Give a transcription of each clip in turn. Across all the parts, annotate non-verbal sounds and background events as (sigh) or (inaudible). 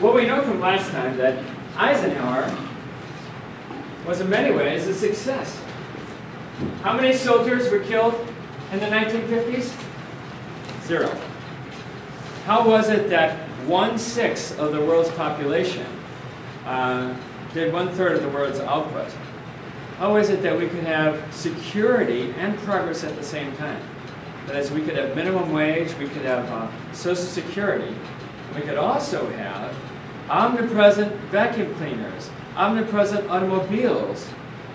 Well, we know from last time that Eisenhower was in many ways a success. How many soldiers were killed in the 1950s? Zero. How was it that one-sixth of the world's population uh, did one-third of the world's output? How is it that we could have security and progress at the same time? That is, we could have minimum wage, we could have uh, social security, we could also have omnipresent vacuum cleaners, omnipresent automobiles,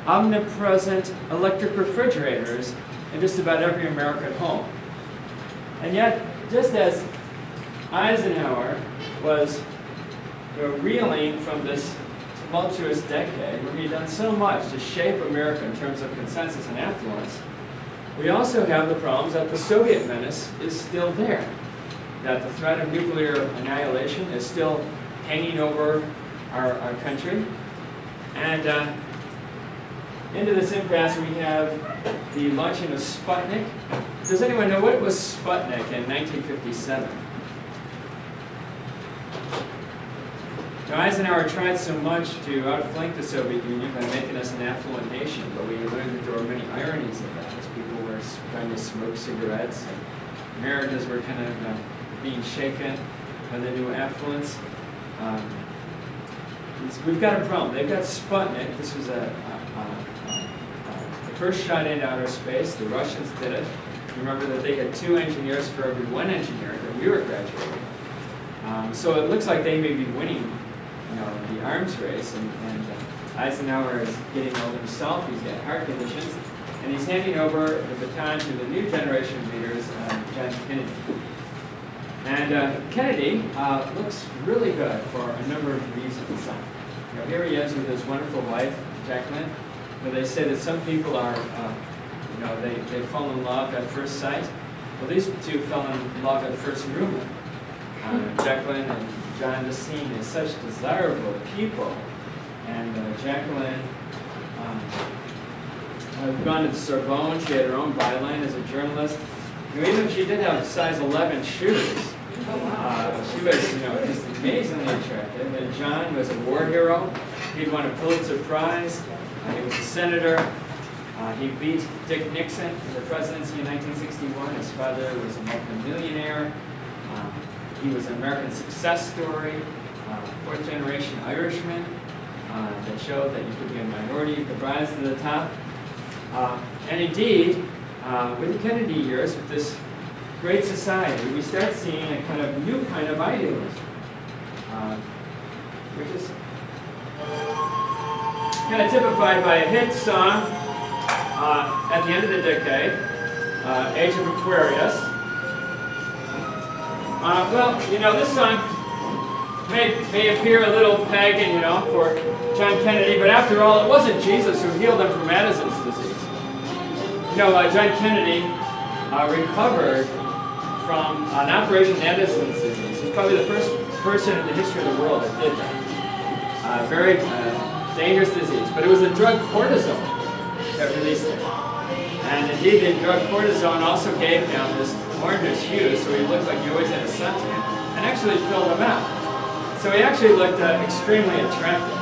omnipresent electric refrigerators in just about every American home. And yet, just as Eisenhower was you know, reeling from this tumultuous decade where he'd done so much to shape America in terms of consensus and affluence, we also have the problems that the Soviet menace is still there, that the threat of nuclear annihilation is still hanging over our, our country. And uh, into this impasse we have the launching of Sputnik. Does anyone know what was Sputnik in 1957? Now, Eisenhower tried so much to outflank the Soviet Union by making us an affluent nation, but we learned that there were many ironies of that, as people were trying to smoke cigarettes, and Americans were kind of uh, being shaken by the new affluence. Um, we've got a problem. They've got Sputnik. This was a, a, a, the first shot into outer space. The Russians did it. Remember that they had two engineers for every one engineer that we were graduating. Um, so it looks like they may be winning you know, the arms race, and, and uh, Eisenhower is getting old himself, he's got heart conditions, and he's handing over the baton to the new generation of leaders, uh, John Kennedy. And uh, Kennedy uh, looks really good for a number of reasons. You know, here he is with his wonderful wife, Jacqueline. Where they say that some people are, uh, you know, they, they fall in love at first sight. Well, these two fell in love at first rumor. Uh, Jacqueline and John Desseen is such desirable people. And uh, Jacqueline um, had gone to the Sorbonne. She had her own byline as a journalist. You know, even if she did have size 11 shoes, uh, she was, you know, just amazingly attractive. And John was a war hero. He'd won a Pulitzer Prize. Uh, he was a senator. Uh, he beat Dick Nixon for the presidency in 1961. His father was a multimillionaire. Um, he was an American success story, uh, fourth generation Irishman uh, that showed that you could be a minority, you rise to the top. Uh, and indeed, with the Kennedy years, with this great society, we start seeing a kind of new kind of idealism, uh, which is kind of typified by a hit song uh, at the end of the decade, Age of Aquarius, uh, well, you know, this song may, may appear a little pagan, you know, for John Kennedy, but after all, it wasn't Jesus who healed him from Addison's disease. You know, uh, John Kennedy uh, recovered from an operation Addison's disease. He's probably the first person in the history of the world that did that. Uh, very uh, dangerous disease, but it was the drug cortisone that released it. And indeed, the drug cortisone also gave him this orange hue, so he looked like he always had a suntan, and actually filled him out. So he actually looked uh, extremely attractive.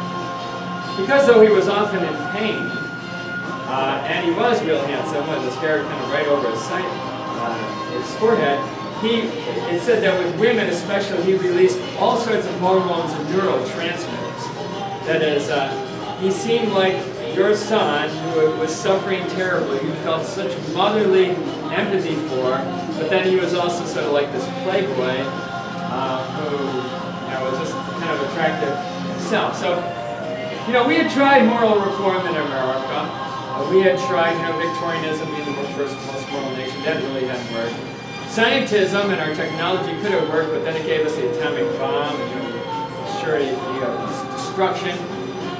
Because though he was often in pain, uh, and he was real handsome with his hair kind of right over his, sight, uh, his forehead, he, it said that with women especially, he released all sorts of hormones and neurotransmitters. That is, uh, he seemed like your son who was suffering terribly, who felt such motherly empathy for, but then he was also sort of like this playboy uh, who you know, was just kind of attractive himself. So, you know, we had tried moral reform in America. We had tried, you know, Victorianism being the first most moral nation. That really hadn't worked. Scientism and our technology could have worked, but then it gave us the atomic bomb and, you know, sure, you know, destruction.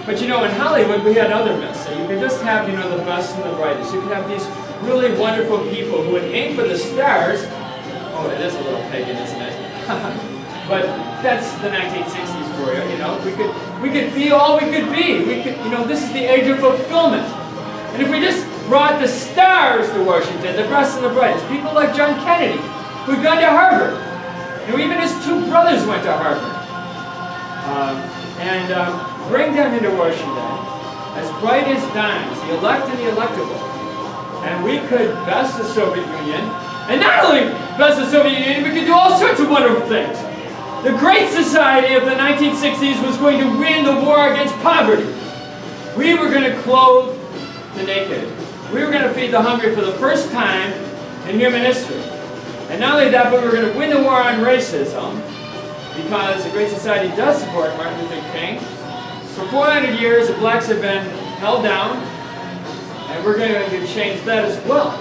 But you know, in Hollywood, we had other myths. So you could just have, you know, the best and the brightest. You could have these really wonderful people who would aim for the stars. Oh, it is a little pagan, isn't it? (laughs) but that's the 1960s for you, you know. We could, we could be all we could be. We could, you know, this is the age of fulfillment. And if we just brought the stars to Washington, the best and the brightest, people like John Kennedy, who'd gone to Harvard, and even his two brothers went to Harvard. um, and um, bring them into Washington as bright as dimes, the elect and the electable. And we could best the Soviet Union, and not only best the Soviet Union, we could do all sorts of wonderful things. The Great Society of the 1960s was going to win the war against poverty. We were going to clothe the naked. We were going to feed the hungry for the first time in human history. And not only that, but we were going to win the war on racism because the Great Society does support Martin Luther King. For 400 years, the blacks have been held down, and we're going to change that as well.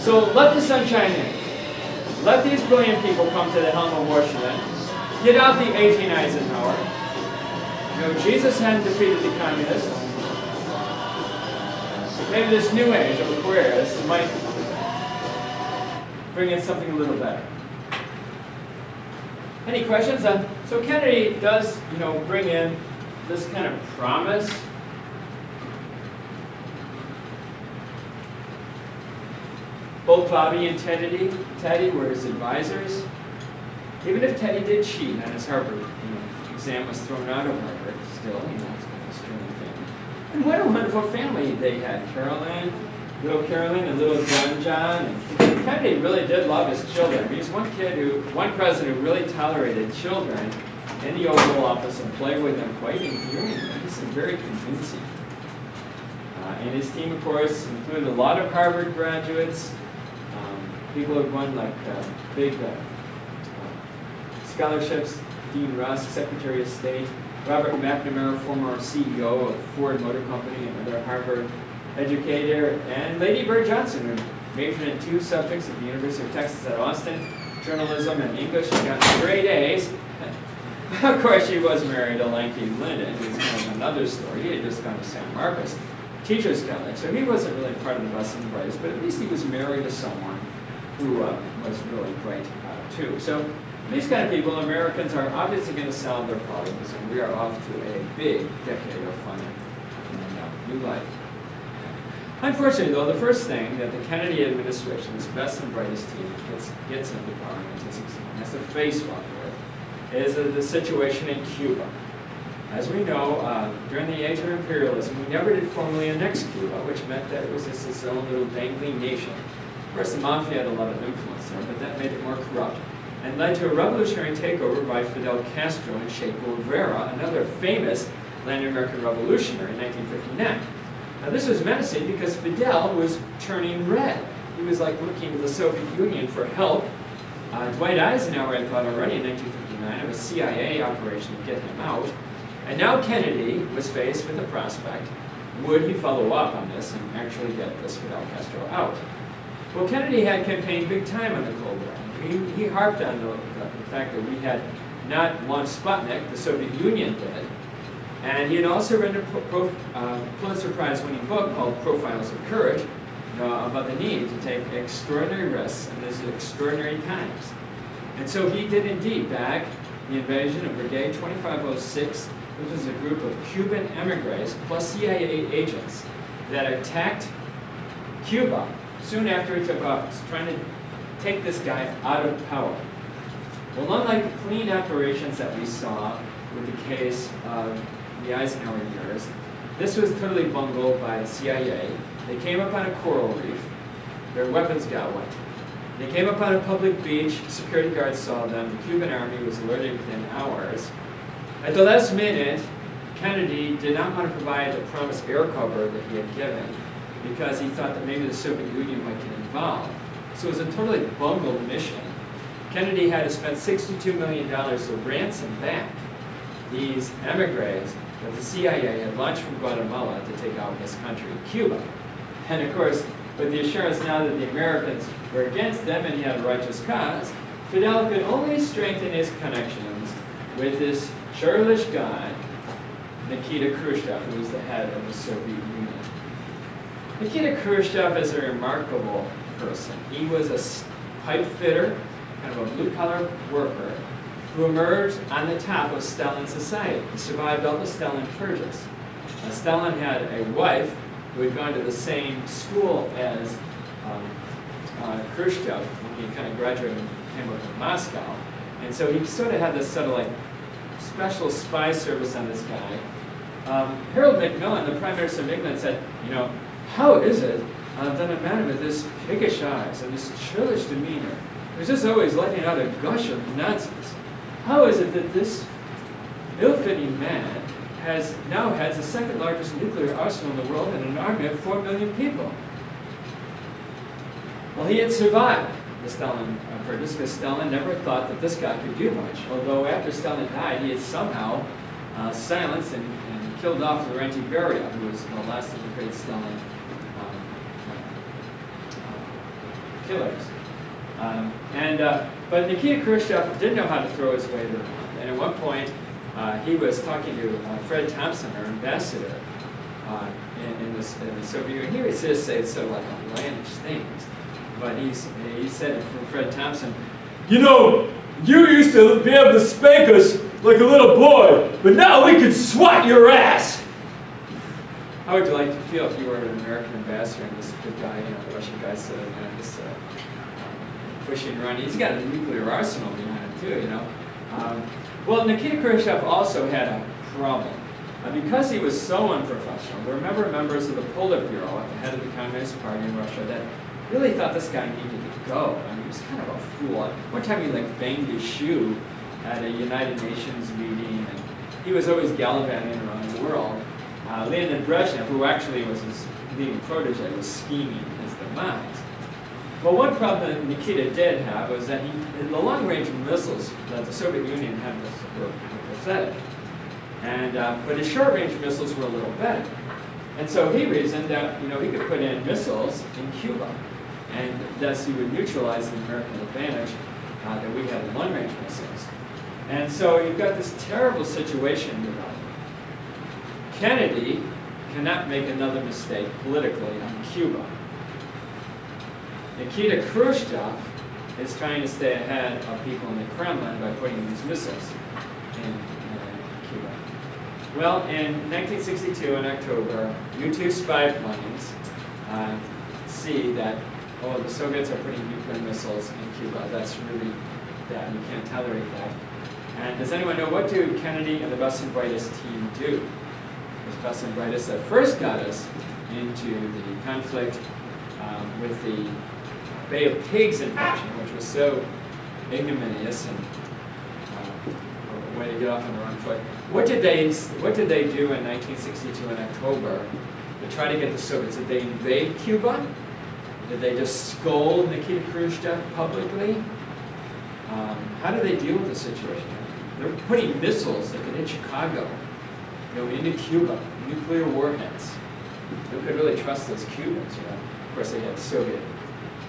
So let the sunshine in. Let these brilliant people come to the helm of Washington. Get out the aging Eisenhower. You know, Jesus hadn't defeated the communists. Maybe this new age of Aquarius might bring in something a little better. Any questions? Um, so Kennedy does, you know, bring in this kind of promise. Both Bobby and Teddy, Teddy were his advisors. Even if Teddy did cheat on his Harvard you know, exam was thrown out of Harvard, still, you know, it's a family. And what a wonderful family they had. Carolyn, little Carolyn and little John John. And Kennedy really did love his children. He's one kid who, one president who really tolerated children in the Oval Office and played with them quite endearingly. He's very convincing. Uh, and his team, of course, included a lot of Harvard graduates, um, people who won like uh, big uh, uh scholarships, Dean Rusk, Secretary of State, Robert McNamara, former CEO of Ford Motor Company, another Harvard educator, and Lady Bird Johnson, who majored in two subjects at the University of Texas at Austin, journalism and English, and got straight A's. (laughs) of course, she was married to lanky Lyndon, who's kind of another story. He had just gone to San Marcos Teachers College, so he wasn't really part of the best brightest, but at least he was married to someone who uh, was really bright uh, too. So these kind of people, Americans, are obviously going to solve their problems, and we are off to a big decade of fun and new life. Unfortunately, though, the first thing that the Kennedy administration's best and brightest team gets, gets into power in 1961 has to face off with is the situation in Cuba. As we know, uh, during the age of imperialism, we never did formally annex Cuba, which meant that it was just its own little dangling nation. Of course, the mafia had a lot of influence there, but that made it more corrupt and led to a revolutionary takeover by Fidel Castro and Che Guevara, another famous Latin American revolutionary in 1959. Now this was menacing because Fidel was turning red. He was like looking to the Soviet Union for help. Uh, Dwight Eisenhower had thought already in 1959 of a CIA operation to get him out. And now Kennedy was faced with the prospect, would he follow up on this and actually get this Fidel Castro out? Well, Kennedy had campaigned big time on the Cold War. He, he harped on the, the, fact that we had not launched Sputnik, the Soviet Union did, and he had also written a pro, uh, Pulitzer Prize winning book called Profiles of Courage uh, about the need to take extraordinary risks in these extraordinary times. And so he did indeed back the invasion of Brigade 2506, which was a group of Cuban emigres plus CIA agents that attacked Cuba soon after it took office, trying to take this guy out of power. Well, unlike the clean operations that we saw with the case of the Eisenhower years. This was totally bungled by the CIA. They came up on a coral reef. Their weapons got wet. They came up on a public beach. Security guards saw them. The Cuban army was alerted within hours. At the last minute, Kennedy did not want to provide the promised air cover that he had given because he thought that maybe the Soviet Union might get involved. So it was a totally bungled mission. Kennedy had to spend $62 million to ransom back these emigres that the CIA had launched from Guatemala to take out his country, Cuba. And of course, with the assurance now that the Americans were against them and he had a righteous cause, Fidel could only strengthen his connections with this churlish guy, Nikita Khrushchev, who was the head of the Soviet Union. Nikita Khrushchev is a remarkable person. He was a pipe fitter, kind of a blue-collar worker, who emerged on the top of Stalin society. He survived all the Stalin purges. Now, Stalin had a wife who had gone to the same school as um, uh, Khrushchev. He kind of graduated came up to Moscow. And so he sort of had this sort of like special spy service on this guy. Um, Harold Macmillan, the Prime Minister of England, said, you know, how is it uh, a man with this piggish eyes and this churlish demeanor, who's just always letting out a gush of nonsense, how is it that this ill-fitting man has now has the second largest nuclear arsenal in the world and an army of four million people? Well, he had survived the Stalin purchase because Stalin never thought that this guy could do much. Although after Stalin died, he had somehow uh, silenced and, and, killed off Lavrenti Beria, who was the last of the great Stalin um, uh, killers. Um, and uh, but Nikita Khrushchev didn't know how to throw his weight around. And at one point, uh, he was talking to uh, Fred Thompson, our ambassador uh, in, in, the, in the Soviet Union. He would just say sort of like outlandish things but he's, he said from Fred Thompson, you know, you used to be able to spank us like a little boy, but now we can swat your ass. How would you like to feel if you were an American ambassador and this good guy, you know, Russian guy said, pushing around? He's got a nuclear arsenal behind him too, you know. Um, well, Nikita Khrushchev also had a problem. Uh, because he was so unprofessional, there were members of the Politburo at the head of the Communist Party in Russia that really thought this guy needed to go. I mean, he was kind of a fool. One time he like banged his shoe at a United Nations meeting, and he was always gallivanting around the world. Uh, Leonid Brezhnev, who actually was his leading protege, was scheming his demise. But one problem that Nikita did have was that he, the long-range missiles that the Soviet Union had were, pathetic. And, uh, but his short-range missiles were a little better. And so he reasoned that you know he could put in missiles in Cuba and thus he would neutralize the American advantage uh, that we had in long-range missiles. And so you've got this terrible situation developing. Kennedy cannot make another mistake politically on Cuba. Nikita Khrushchev is trying to stay ahead of people in the Kremlin by putting these missiles in uh, Cuba. Well, in 1962, in October, U-2 spy planes uh, see that oh, the Soviets are putting nuclear missiles in Cuba. That's really bad. We can't tolerate that. And does anyone know what do Kennedy and the best and brightest team do? This best and brightest that first got us into the conflict um, with the Bay of Pigs invasion, which was so ignominious and uh, a way to get off on the wrong foot. What did they What did they do in 1962 in October to try to get the Soviets? Did they invade Cuba? Did they just scold Nikita Khrushchev publicly? Um, how do they deal with the situation? They're putting missiles that could hit Chicago, you know, into Cuba, nuclear warheads. Who could really trust those Cubans? You know, of course, they had Soviet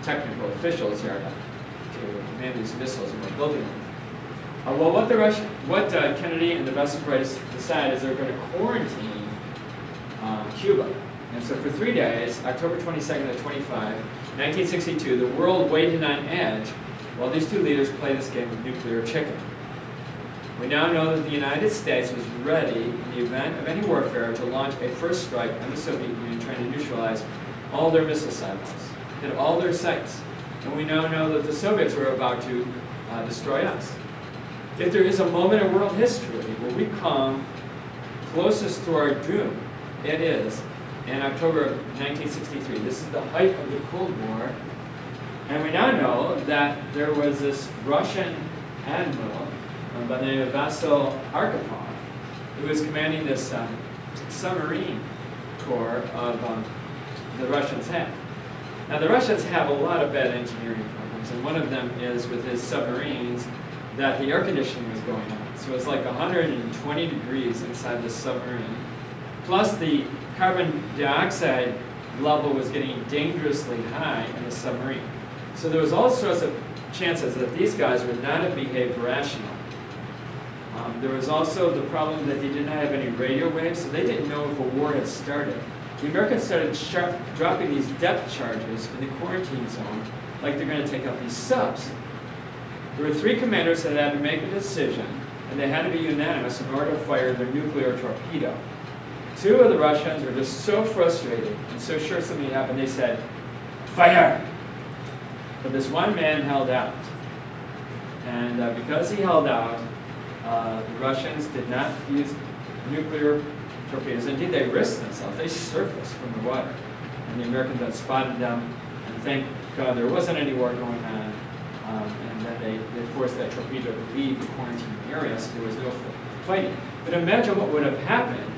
technical officials here to, command these missiles, and were building them. Uh, well, what the Russian, what uh, Kennedy and the best and brightest decided is they're going to quarantine uh, Cuba. And so for three days, October 22nd to 25, 1962, the world waited on edge while these two leaders played this game of nuclear chicken. We now know that the United States was ready, in the event of any warfare, to launch a first strike on the Soviet Union trying to neutralize all their missile silos, hit all their sites. And we now know that the Soviets were about to uh, destroy us. If there is a moment in world history where we come closest to our doom, it is in October of 1963. This is the height of the Cold War. And we now know that there was this Russian admiral um, by the name of Vasil Arkhipov who was commanding this um, submarine corps of um, the Russians had. Now the Russians have a lot of bad engineering problems, and one of them is with his submarines that the air conditioning was going on. So it's like 120 degrees inside the submarine. Plus the carbon dioxide level was getting dangerously high in the submarine. So there was all sorts of chances that these guys would not have behaved rationally. Um, there was also the problem that they did not have any radio waves, so they didn't know if a war had started. The Americans started sharp, dropping these depth charges in the quarantine zone like they're going to take out these subs. There were three commanders that had to make a decision, and they had to be unanimous in order to fire their nuclear torpedo. Two of the Russians were just so frustrated and so sure something happened, they said, fire! But this one man held out. And uh, because he held out, uh, the Russians did not use nuclear torpedoes. Indeed, they risked themselves. They surfaced from the water. And the Americans had spotted them, and thank God there wasn't any war going on. Um, and then they, they forced that torpedo to leave the quarantine area, so there was no fighting. But imagine what would have happened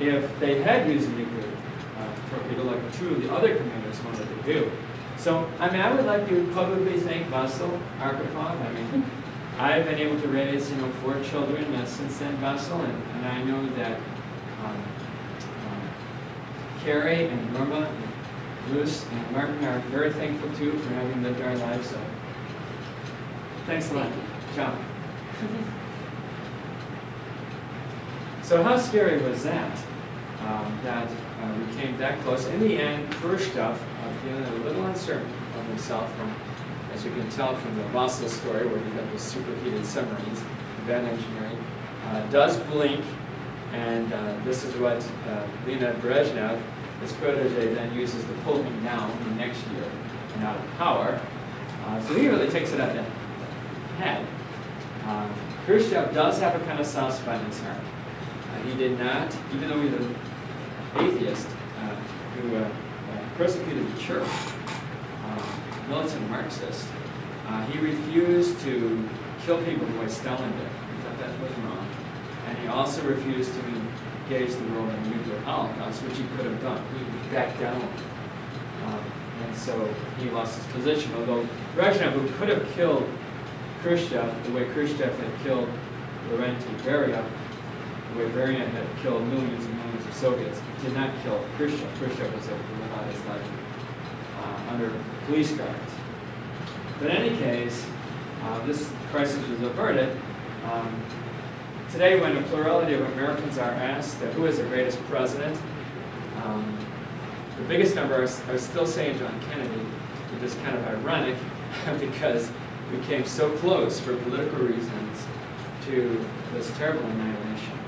if they had used a nuclear uh, torpedo like two of the other commanders wanted to do. So, I mean, I would like to publicly thank Vasyl Arkhipov. I mean, I've been able to raise, you know, four children uh, since then, Vasyl, and, and I know that um, Carrie and Norma and Bruce and Martin are very thankful too for having lived our lives. So, thanks a lot. Ciao. (laughs) so how scary was that? Um, that uh, we came that close. In the end, Khrushchev, uh, feeling a little uncertain of himself, from, as you can tell from the Vasyl story, where he had those superheated submarines, bad engineering, uh, does blink, and uh, this is what uh, Leonid Brezhnev, his protege, then uses to pull him down the next year and out of power. Uh, so he really takes it at the head. Um, Khrushchev does have a kind of soft spot in his heart. Uh, he did not, even though he's an atheist uh, who uh, persecuted the church, um, militant Marxist, he refused to kill people the way Stalin did. He thought that was he also refused to engage the world in a nuclear holocaust, which he could have done. He backed down. Um, and so he lost his position, although Brezhnev, who could have killed Khrushchev the way Khrushchev had killed Laurent Beria, the way Beria had killed millions and millions of Soviets, did not kill Khrushchev. Khrushchev was able to live out his life uh, under police guards. But in any case, uh, this crisis was averted. Um, today, when a plurality of Americans are asked who is the greatest president, um, the biggest number are, are still saying John Kennedy, which is kind of ironic (laughs) because we came so close for political reasons to this terrible annihilation.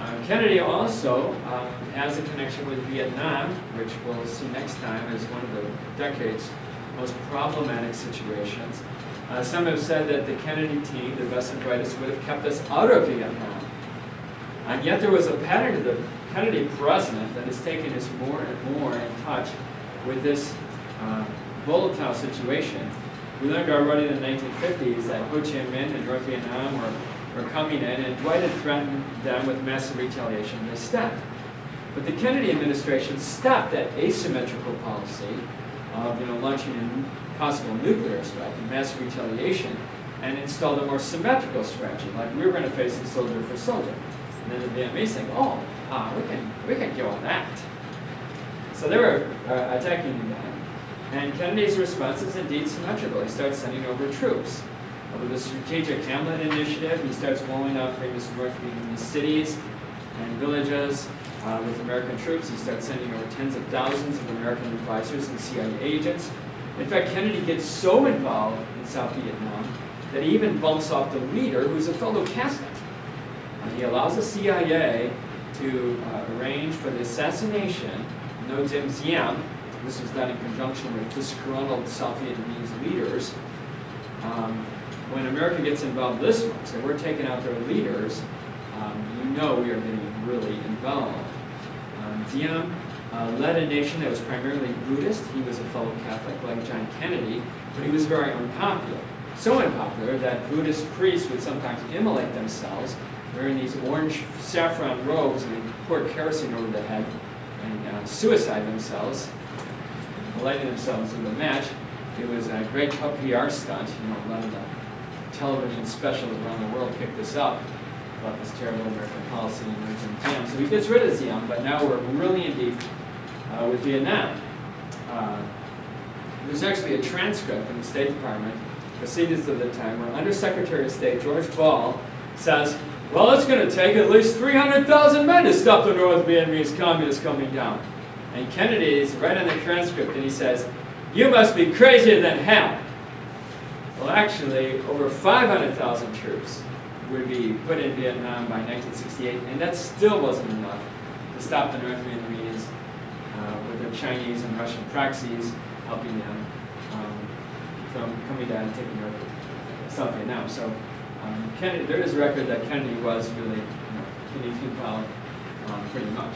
Uh, Kennedy also um, has a connection with Vietnam, which we'll see next time as one of the decade's most problematic situations. Uh, some have said that the Kennedy team, the best and brightest, would have kept us out of Vietnam. And yet there was a pattern to the Kennedy president that has taken us more and more in touch with this uh, volatile situation we learned already in the 1950s that Ho Chi Minh and North Vietnam were, were coming in, and Dwight had threatened them with massive retaliation, they stepped. But the Kennedy administration stopped that asymmetrical policy of you know, launching possible nuclear strike and massive retaliation, and installed a more symmetrical strategy, like we were going to face them soldier for soldier. And then the Vietnamese think, oh, ah, we can we can go on that. So they were uh, attacking that. And Kennedy's response is indeed symmetrical. He starts sending over troops. Over the Strategic Hamlet Initiative, he starts blowing up famous North Vietnamese cities and villages uh, with American troops. He starts sending over tens of thousands of American advisors and CIA agents. In fact, Kennedy gets so involved in South Vietnam that he even bumps off the leader, who's a fellow Catholic. And he allows the CIA to uh, arrange for the assassination of Ngo Dinh Diem, this was done in conjunction with disgruntled South Vietnamese leaders. Um, when America gets involved this much, and we're taking out their leaders, um, you know we are getting really involved. Um, Diem uh, led a nation that was primarily Buddhist. He was a fellow Catholic like John Kennedy, but he was very unpopular. So unpopular that Buddhist priests would sometimes immolate themselves wearing these orange saffron robes and pour kerosene over their head and uh, suicide themselves lighting themselves in the match. It was a great PR stunt. You know, a lot of the television specials around the world picked this up about this terrible American policy in Vietnam. So he gets rid of Diem, but now we're really in deep uh, with Vietnam. Uh, there's actually a transcript from the State Department, proceedings of the time, where Undersecretary of State George Ball says, well, it's going to take at least 300,000 men to stop the North Vietnamese communists coming down. And Kennedy is right in the transcript and he says, you must be crazier than hell. Well, actually, over 500,000 troops would be put in Vietnam by 1968, and that still wasn't enough to stop the North Vietnamese Chinese and Russian proxies helping them um, from coming down and taking over South Vietnam. So Um, Kennedy, there is a record that Kennedy was really, you know, Kennedy um, pretty much.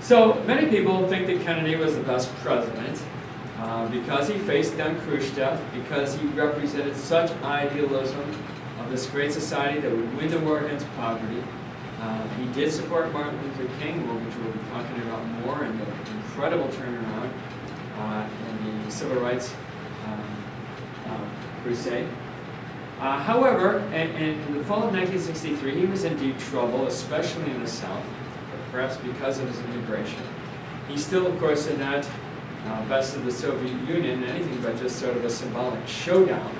So many people think that Kennedy was the best president uh, because he faced down Khrushchev, because he represented such idealism of this great society that would win the war against poverty. Uh, he did support Martin Luther King, which we'll be talking about more, and the incredible turnaround uh, in the civil rights um, um crusade. Uh, however, in, in, the fall of 1963, he was in deep trouble, especially in the South perhaps because of his immigration. He still, of course, had not uh, the Soviet Union anything but just sort of a symbolic showdown.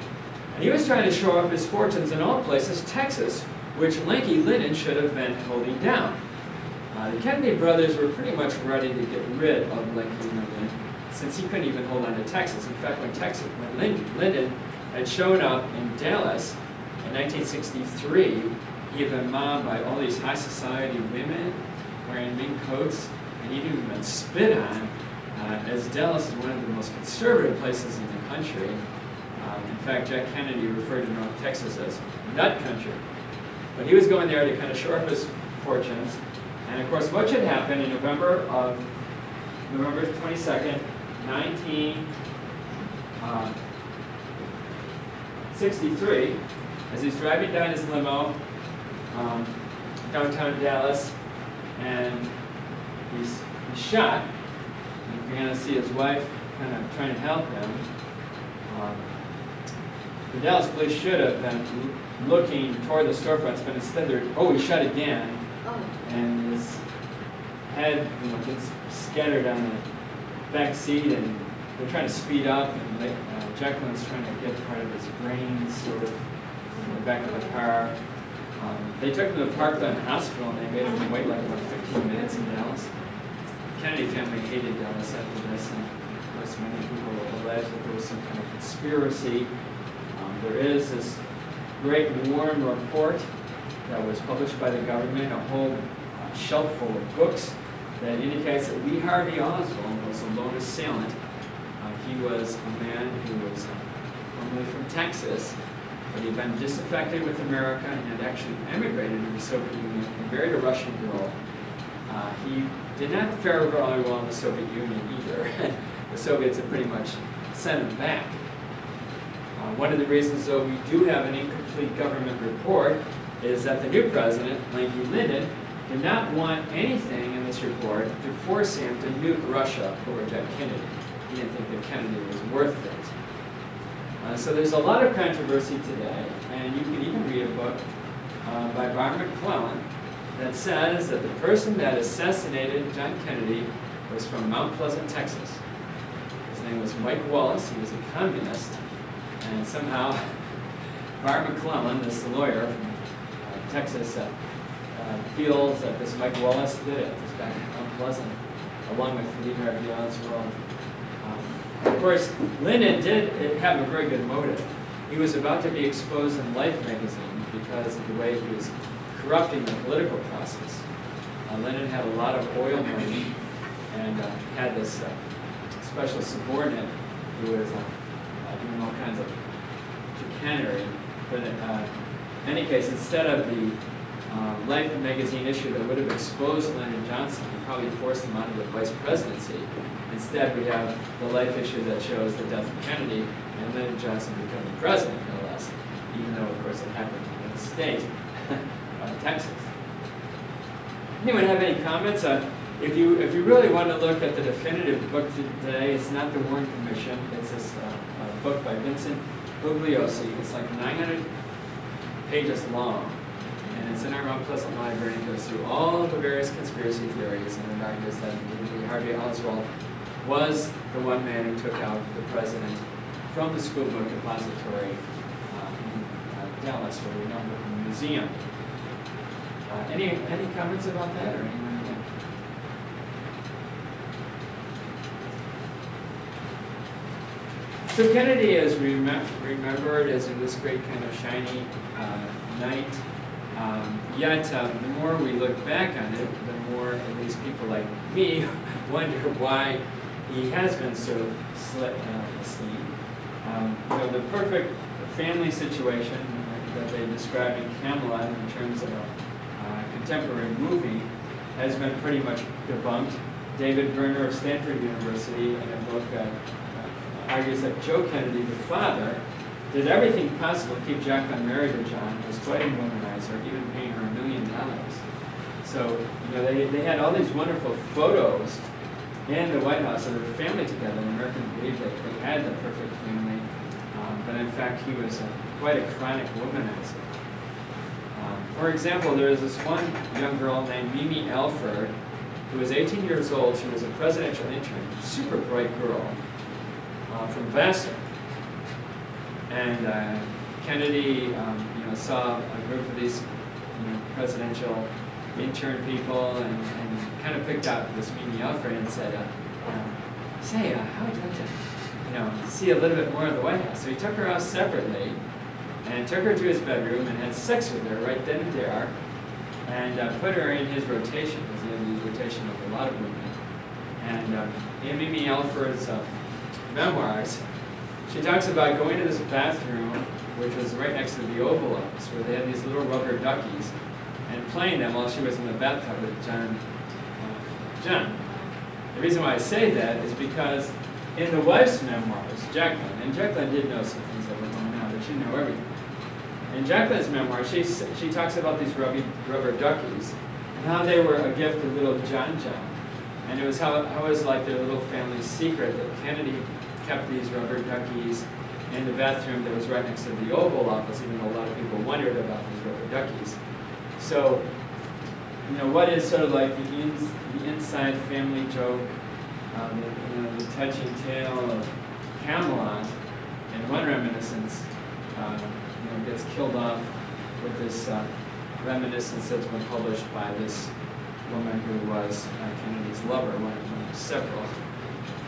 And he was trying to show up his fortunes in all places, Texas, which lanky Lyndon should have been holding down. Uh, the Kennedy brothers were pretty much ready to get rid of Lanky Lyndon, since he couldn't even hold on to Texas. In fact, when Texas, when Lyndon had shown up in Dallas in 1963, he had been mobbed by all these high society women wearing mink coats, and he'd even been spit on, uh, as Dallas is one of the most conservative places in the country. Um, in fact, Jack Kennedy referred to North Texas as nut country. But he was going there to kind of shore up his fortunes. And of course, what should happen in November of November 22nd, 1963, uh, as he's driving down his limo um, downtown Dallas, and he's, he's shot. And you're going to see his wife kind of trying to help him. Um, the Dallas police should have been looking toward the storefronts, but instead they're, oh, he shot again. Oh. And his head you know, gets scattered on the back seat, and they're trying to speed up, and they, uh, Jacqueline's trying to get part of his brain sort of in the back of the car. Um, they took him to the Parkland Hospital and they made him wait like about 15 minutes in Dallas. The Kennedy family hated Dallas after this, and of course many people alleged that there was some kind of conspiracy. There is this great Warren report that was published by the government, a whole uh, shelf full of books that indicates that Lee Harvey Oswald was a lone assailant. Uh, he was a man who was uh, formerly from Texas, but he'd been disaffected with America and had actually emigrated to the Soviet Union and married a Russian girl. Uh, he did not fare very well in the Soviet Union either. (laughs) the Soviets had pretty much sent him back. Uh, one of the reasons, though, we do have an incomplete government report is that the new president, Lanky Lyndon, did not want anything in this report to force him to nuke Russia over Jack Kennedy. He didn't think that Kennedy was worth it. Uh, so there's a lot of controversy today, and you can even read a book uh, by Barr McClellan that says that the person that assassinated John Kennedy was from Mount Pleasant, Texas. His name was Mike Wallace. He was a communist, and somehow (laughs) Barr McClellan, this lawyer from uh, Texas, uh, uh, feels that this Mike Wallace did it, this guy from Mount Pleasant, along with Lee Harvey Oswald, of course, Lyndon did have a very good motive. He was about to be exposed in Life magazine because of the way he was corrupting the political process. Uh, had a lot of oil money and uh, had this uh, special subordinate who was uh, uh, doing all kinds of But uh, in any case, instead of the Life magazine issue that would have exposed Lyndon Johnson and probably forced him out of the vice presidency, Instead, we have the life issue that shows the death of Kennedy and Lyndon Johnson becoming president, no less, even though, of course, it happened in the state (laughs) of Texas. Anyone have any comments? Uh, if you if you really want to look at the definitive book today, it's not the Warren Commission. It's this uh, book by Vincent Bugliosi. It's like 900 pages long, and it's in our Mount Pleasant Library. and goes through all the various conspiracy theories and the fact is that Harvey Oswald was the one man who took out the president from the school book depository uh, in uh, Dallas, where we know the museum. Uh, any any comments about that, or anyone? So Kennedy is remembered as in this great kind of shiny uh, knight. Um, yet, um, the more we look back on it, the more at least people like me (laughs) wonder why he has been so uh, esteemed. Um, you know, the perfect family situation that they describe in Camelot in terms of a uh, contemporary movie has been pretty much debunked. David Berner of Stanford University in a book uh, argues that Joe Kennedy, the father, did everything possible to keep Jacqueline married to John, was quite a womanizer, even paying her a million dollars. So, you know, they, they had all these wonderful photos in the White House of their family together. The American believed that they had the perfect family, um, but in fact, he was a, quite a chronic womanizer. Um, for example, there was this one young girl named Mimi Alford, who was 18 years old. She was a presidential intern, super bright girl uh, from Vassar. And uh, Kennedy, um, you know, saw a group of these you know, presidential intern people and, and, kind of picked out this Mimi Alford and said, uh, um, say, uh, how would you like to, you know, see a little bit more of the White House? So he took her out separately and took her to his bedroom and had sex with her right then and there and uh, put her in his rotation, because he had his rotation of a lot of women. And um, Mimi Alford's uh, memoirs, she talks about going to this bathroom, which was right next to the Oval Office, where they had these little rubber duckies, and playing them while she was in the bathtub with John. Uh, John. The reason why I say that is because in the wife's memoirs, Jacqueline, and Jacqueline did know some things that were going on, but she didn't know everything. In Jacqueline's memoir, she, she talks about these rubby, rubber duckies and how they were a gift of little John John. And it was how, how it was like their little family secret that Kennedy kept these rubber duckies in the bathroom that was right next to the Oval Office, even though a lot of people wondered about these rubber duckies. So, you know, what is sort of like the, the inside family joke, um, the, you know, the touching tale of Camelot, and one reminiscence, uh, you know, gets killed off with this uh, reminiscence that's been published by this woman who was uh, Kennedy's lover, one of several.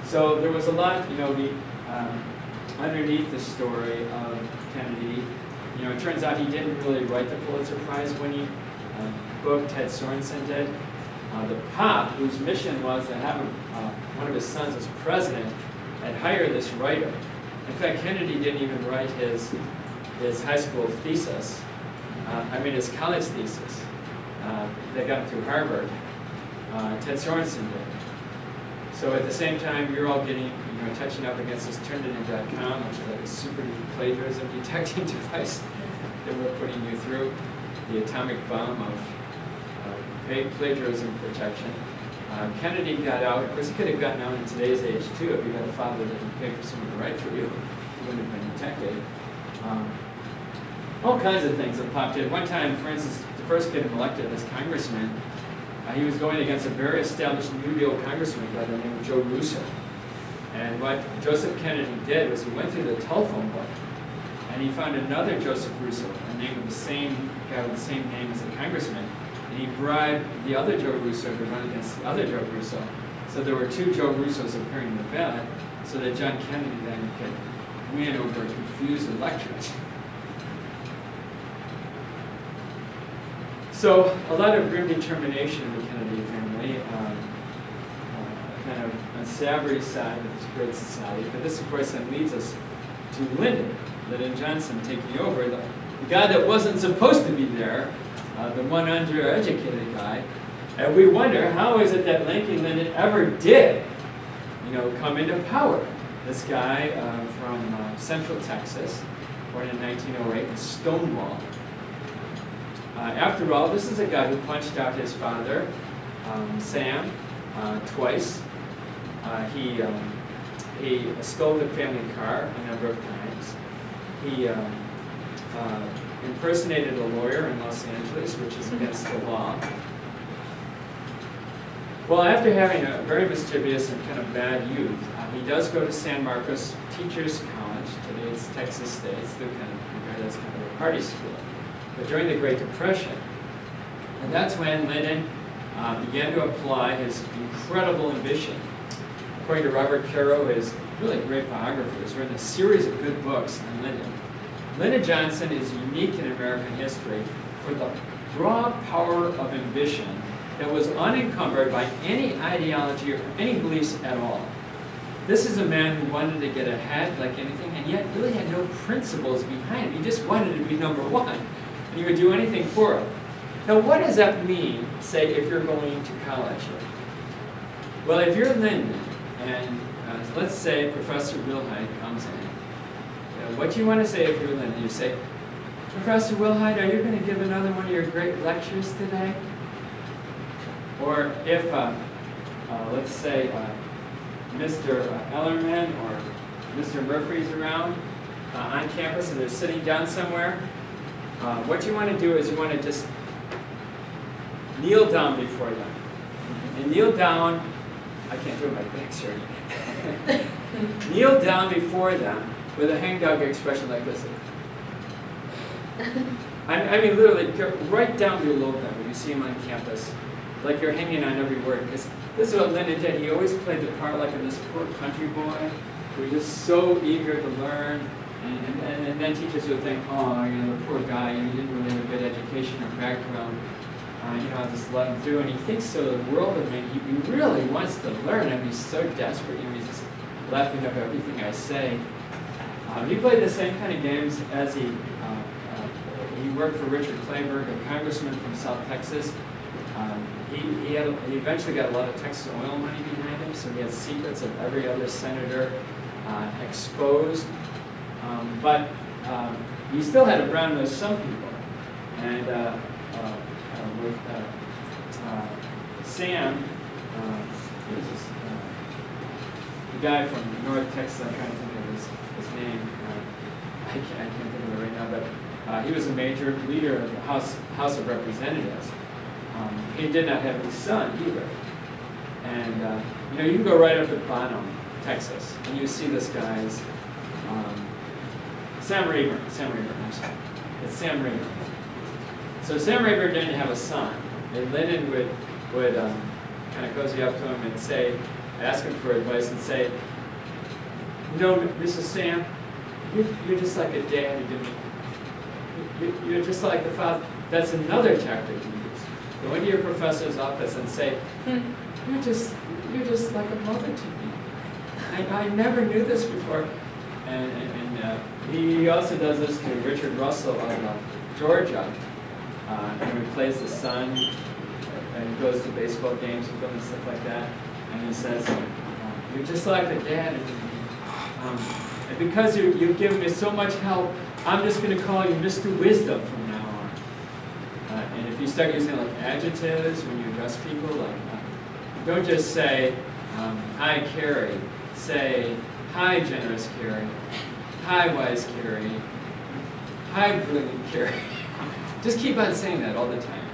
So there was a lot, you know, the, um, underneath the story of Kennedy. You know, it turns out he didn't really write the Pulitzer Prize winning uh, book Ted Sorensen did. Uh, the pop, whose mission was to have uh, one of his sons as president, had hired this writer. In fact, Kennedy didn't even write his, his high school thesis, uh, I mean his college thesis. Uh, they got him through Harvard. Uh, Ted Sorensen did. So at the same time, you're all getting, you know, touching up against this Turnitin.com, which is like a super plagiarism detecting (laughs) device that we're putting you through, the atomic bomb of uh, plagiarism protection. Uh, Kennedy got out, of course he could have gotten out in today's age too if you had a father that didn't pay for someone to write for you. (laughs) He wouldn't have been detected. Um, all kinds of things have popped in. One time, for instance, the first kid elected as congressman, uh, he was going against a very established New Deal congressman by the name of Joe Russo. And what Joseph Kennedy did was he went through the telephone book and he found another Joseph Russo, a name of the same guy with the same name as the congressman, and he bribed the other Joe Russo to run against the other Joe Russo. So there were two Joe Russos appearing in the ballot, so that John Kennedy then could win over a confused electorate. (laughs) So a lot of grim determination in the Kennedy family, um, uh, kind of unsavory side of this great society. But this, of course, then leads us to Lyndon, Lyndon Johnson taking over, the, the guy that wasn't supposed to be there, uh, the one undereducated guy. And we wonder, how is it that Lincoln Lyndon ever did, you know, come into power? This guy uh, from uh, Central Texas, born in 1908 in Stonewall, uh, after all, this is a guy who punched out his father, um, Sam, uh, twice. Uh, he, um, he stole the family car a number of times. He um, uh, impersonated a lawyer in Los Angeles, which is against the law. Well, after having a very mischievous and kind of bad youth, uh, he does go to San Marcos Teachers College, today's Texas State, still kind of as kind of a party school but during the Great Depression. And that's when Lyndon uh, began to apply his incredible ambition. According to Robert Caro, his really great biographer, has written a series of good books on Lyndon. Lyndon Johnson is unique in American history for the raw power of ambition that was unencumbered by any ideology or any beliefs at all. This is a man who wanted to get ahead like anything, and yet really had no principles behind him. He just wanted to be number one, and he would do anything for it. Now, what does that mean, say, if you're going to college? Well, if you're Lyndon, and uh, let's say Professor Wilhite comes in, you what do you want to say if you're Lyndon? You say, Professor Wilhite, are you going to give another one of your great lectures today? Or if, uh, uh, let's say, uh, Mr. Ellerman or Mr. Murphy's around uh, on campus and they're sitting down somewhere, uh, what you want to do is you want to just kneel down before them. And kneel down, I can't do my back's (laughs) kneel down before them with a hangdog expression like this. (laughs) I, I mean, literally, right down below them when you see them on campus, like you're hanging on every word. Because this is what Lyndon did. He always played the part like of this poor country boy who was just so eager to learn. And, and, and then teachers would think, oh, you know, the poor guy, he didn't really have a good education or background. Uh, you know, just let him through. And he thinks so the world of me. He, he really wants to learn. I mean, he's so desperate. You know, he's just laughing up everything I say. Um, he played the same kind of games as he he worked for Richard Kleberg, a congressman from South Texas. Um, he, he, had, he eventually got a lot of Texas oil money behind him, so he had secrets of every other senator uh, exposed. Um, but um, he still had a brown nose some people. And uh, uh, uh with uh, uh, Sam, this, the guy from North Texas, I'm trying to think of his, his name. I can't, I can't think of it right now, but uh, he was a major leader of the House, House of Representatives. Um, he did not have any son either. And uh, you know, you can go right up to Bonham, Texas, and you see this guy's um, Sam Rayburn. Sam Rayburn, I'm sorry. It's Sam Rayburn. So Sam Rayburn didn't have a son, and Lyndon would would um, kind of cozy up to him and say, ask him for advice, and say, "No, Mrs. Sam, you're, you're just like a dad who didn't you're just like the father. That's another tactic to use. Go into your professor's office and say, hmm, you're just, you're just like a mother to me. I, I never knew this before. And, and, and uh, he also does this to Richard Russell of uh, Georgia. Uh, and he plays the son and goes to baseball games with him and stuff like that. And he says, uh, you're just like the dad. And, um, and because you, you've given me so much help, I'm just going to call you Mr. Wisdom from now on. Uh, and if you start using like adjectives when you address people, like uh, don't just say, um, hi Carrie. Say, hi generous Carrie. Hi wise Carrie. Hi brilliant Carrie. (laughs) just keep on saying that all the time.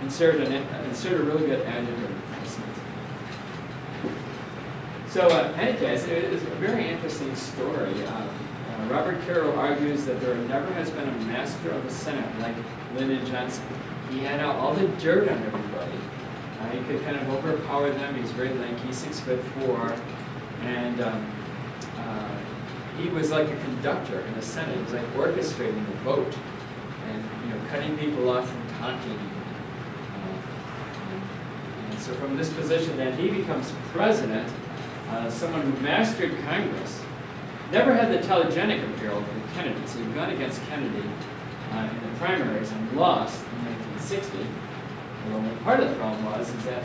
Insert, an, insert a really good adjective. So, uh, any case, it is a very interesting story. Uh, Robert Caro argues that there never has been a master of the Senate like Lyndon Johnson. He had all the dirt on everybody. Uh, he could kind of overpower them. He's very lanky, six foot four, and um, uh, he was like a conductor in the Senate. He was like orchestrating the vote and you know cutting people off from talking. Uh, and so from this position, then he becomes president, uh, someone who mastered Congress never had the telegenic appeal for Kennedy, so he got against Kennedy uh, in the primaries and lost in 1960. Well, part of the problem was is that